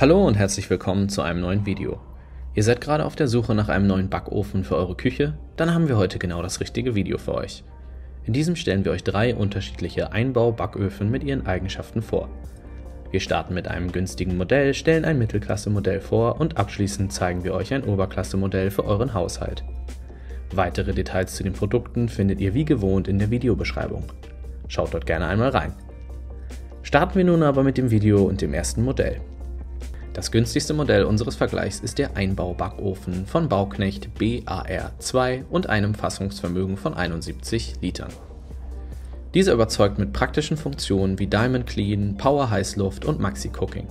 Hallo und herzlich willkommen zu einem neuen Video. Ihr seid gerade auf der Suche nach einem neuen Backofen für eure Küche? Dann haben wir heute genau das richtige Video für euch. In diesem stellen wir euch drei unterschiedliche Einbau-Backöfen mit ihren Eigenschaften vor. Wir starten mit einem günstigen Modell, stellen ein Mittelklasse-Modell vor und abschließend zeigen wir euch ein Oberklasse-Modell für euren Haushalt. Weitere Details zu den Produkten findet ihr wie gewohnt in der Videobeschreibung. Schaut dort gerne einmal rein. Starten wir nun aber mit dem Video und dem ersten Modell. Das günstigste Modell unseres Vergleichs ist der Einbaubackofen von Bauknecht BAR2 und einem Fassungsvermögen von 71 Litern. Dieser überzeugt mit praktischen Funktionen wie Diamond Clean, Power Heißluft und Maxi Cooking.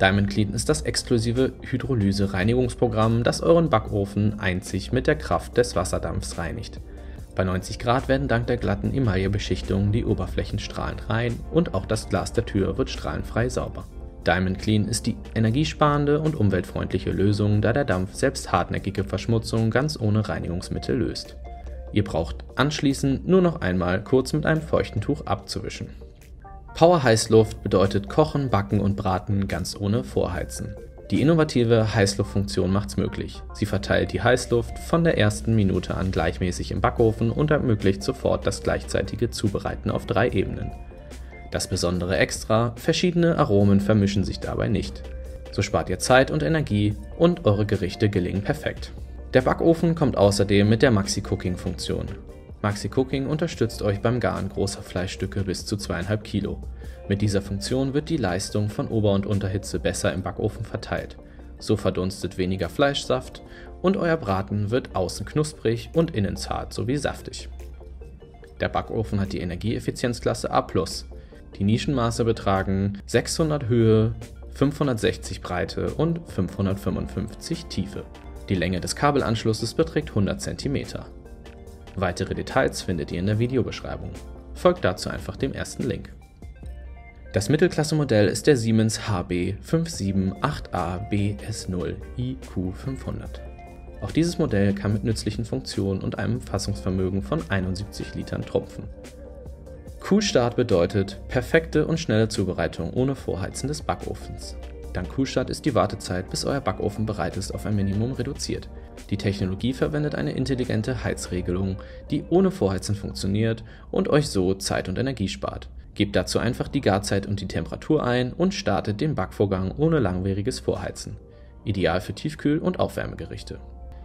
Diamond Clean ist das exklusive Hydrolyse-Reinigungsprogramm, das euren Backofen einzig mit der Kraft des Wasserdampfs reinigt. Bei 90 Grad werden dank der glatten Emaillebeschichtung die Oberflächen strahlend rein und auch das Glas der Tür wird strahlenfrei sauber. Diamond Clean ist die energiesparende und umweltfreundliche Lösung, da der Dampf selbst hartnäckige Verschmutzung ganz ohne Reinigungsmittel löst. Ihr braucht anschließend nur noch einmal kurz mit einem feuchten Tuch abzuwischen. Power Heißluft bedeutet Kochen, Backen und Braten ganz ohne Vorheizen. Die innovative Heißluftfunktion macht's möglich. Sie verteilt die Heißluft von der ersten Minute an gleichmäßig im Backofen und ermöglicht sofort das gleichzeitige Zubereiten auf drei Ebenen. Das besondere Extra, verschiedene Aromen vermischen sich dabei nicht. So spart ihr Zeit und Energie und eure Gerichte gelingen perfekt. Der Backofen kommt außerdem mit der Maxi Cooking Funktion. Maxi Cooking unterstützt euch beim Garen großer Fleischstücke bis zu 2,5 Kilo. Mit dieser Funktion wird die Leistung von Ober- und Unterhitze besser im Backofen verteilt. So verdunstet weniger Fleischsaft und euer Braten wird außen knusprig und innen zart sowie saftig. Der Backofen hat die Energieeffizienzklasse A+, die Nischenmaße betragen 600 Höhe, 560 Breite und 555 Tiefe. Die Länge des Kabelanschlusses beträgt 100 cm. Weitere Details findet ihr in der Videobeschreibung. Folgt dazu einfach dem ersten Link. Das Mittelklasse-Modell ist der Siemens HB 578A BS0 IQ500. Auch dieses Modell kann mit nützlichen Funktionen und einem Fassungsvermögen von 71 Litern trumpfen. Kuhstart bedeutet perfekte und schnelle Zubereitung ohne Vorheizen des Backofens. Dank Kuhstart ist die Wartezeit, bis euer Backofen bereit ist, auf ein Minimum reduziert. Die Technologie verwendet eine intelligente Heizregelung, die ohne Vorheizen funktioniert und euch so Zeit und Energie spart. Gebt dazu einfach die Garzeit und die Temperatur ein und startet den Backvorgang ohne langwieriges Vorheizen. Ideal für Tiefkühl- und Aufwärmegerichte.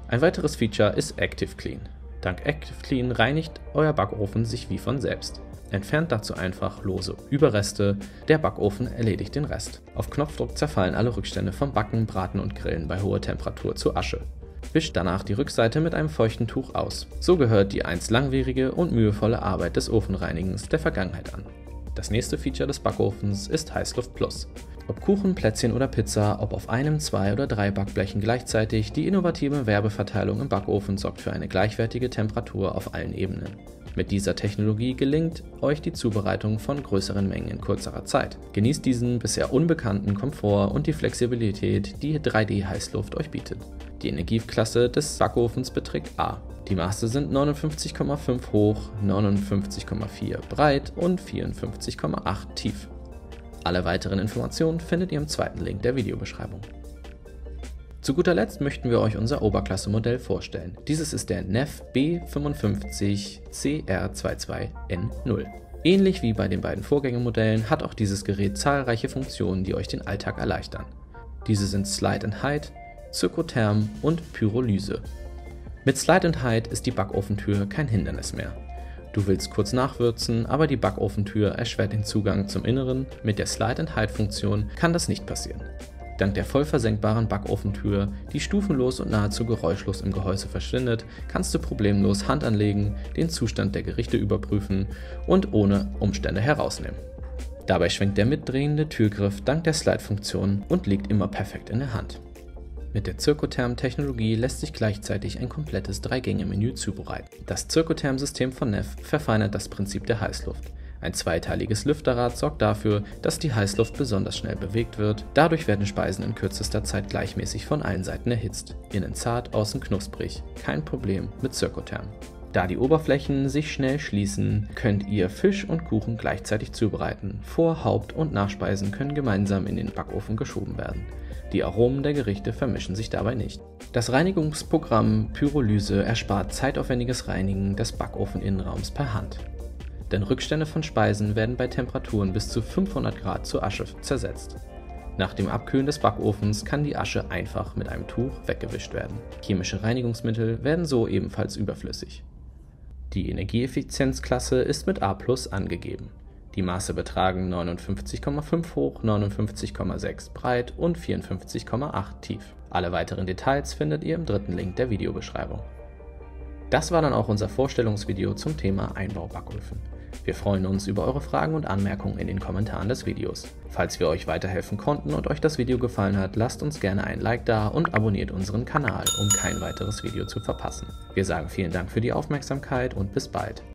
Ein weiteres Feature ist Active Clean. Dank Active Clean reinigt euer Backofen sich wie von selbst. Entfernt dazu einfach lose Überreste, der Backofen erledigt den Rest. Auf Knopfdruck zerfallen alle Rückstände vom Backen, Braten und Grillen bei hoher Temperatur zu Asche. Wischt danach die Rückseite mit einem feuchten Tuch aus. So gehört die einst langwierige und mühevolle Arbeit des Ofenreinigens der Vergangenheit an. Das nächste Feature des Backofens ist Heißluft Plus. Ob Kuchen, Plätzchen oder Pizza, ob auf einem, zwei oder drei Backblechen gleichzeitig, die innovative Werbeverteilung im Backofen sorgt für eine gleichwertige Temperatur auf allen Ebenen. Mit dieser Technologie gelingt euch die Zubereitung von größeren Mengen in kürzerer Zeit. Genießt diesen bisher unbekannten Komfort und die Flexibilität, die 3D-Heißluft euch bietet. Die Energieklasse des Backofens beträgt A. Die Maße sind 59,5 hoch, 59,4 breit und 54,8 tief. Alle weiteren Informationen findet ihr im zweiten Link der Videobeschreibung. Zu guter Letzt möchten wir euch unser Oberklasse-Modell vorstellen. Dieses ist der NEF B55CR22N0. Ähnlich wie bei den beiden Vorgängermodellen hat auch dieses Gerät zahlreiche Funktionen, die euch den Alltag erleichtern. Diese sind Slide and Hide, Zyrkotherm und Pyrolyse. Mit Slide and Hide ist die Backofentür kein Hindernis mehr. Du willst kurz nachwürzen, aber die Backofentür erschwert den Zugang zum Inneren. Mit der Slide and Hide Funktion kann das nicht passieren. Dank der voll versenkbaren Backofentür, die stufenlos und nahezu geräuschlos im Gehäuse verschwindet, kannst du problemlos Hand anlegen, den Zustand der Gerichte überprüfen und ohne Umstände herausnehmen. Dabei schwenkt der mitdrehende Türgriff dank der Slide-Funktion und liegt immer perfekt in der Hand. Mit der Zirkotherm-Technologie lässt sich gleichzeitig ein komplettes Drei-Gänge-Menü zubereiten. Das Zirkotherm-System von Neff verfeinert das Prinzip der Heißluft. Ein zweiteiliges Lüfterrad sorgt dafür, dass die Heißluft besonders schnell bewegt wird. Dadurch werden Speisen in kürzester Zeit gleichmäßig von allen Seiten erhitzt. Innen zart, außen knusprig. Kein Problem mit Circotherm. Da die Oberflächen sich schnell schließen, könnt ihr Fisch und Kuchen gleichzeitig zubereiten. Vor-, Haupt- und Nachspeisen können gemeinsam in den Backofen geschoben werden. Die Aromen der Gerichte vermischen sich dabei nicht. Das Reinigungsprogramm Pyrolyse erspart zeitaufwendiges Reinigen des Backofeninnenraums per Hand. Denn Rückstände von Speisen werden bei Temperaturen bis zu 500 Grad zu Asche zersetzt. Nach dem Abkühlen des Backofens kann die Asche einfach mit einem Tuch weggewischt werden. Chemische Reinigungsmittel werden so ebenfalls überflüssig. Die Energieeffizienzklasse ist mit A+ angegeben. Die Maße betragen 59,5 hoch, 59,6 breit und 54,8 tief. Alle weiteren Details findet ihr im dritten Link der Videobeschreibung. Das war dann auch unser Vorstellungsvideo zum Thema Einbaubacköfen. Wir freuen uns über eure Fragen und Anmerkungen in den Kommentaren des Videos. Falls wir euch weiterhelfen konnten und euch das Video gefallen hat, lasst uns gerne ein Like da und abonniert unseren Kanal, um kein weiteres Video zu verpassen. Wir sagen vielen Dank für die Aufmerksamkeit und bis bald.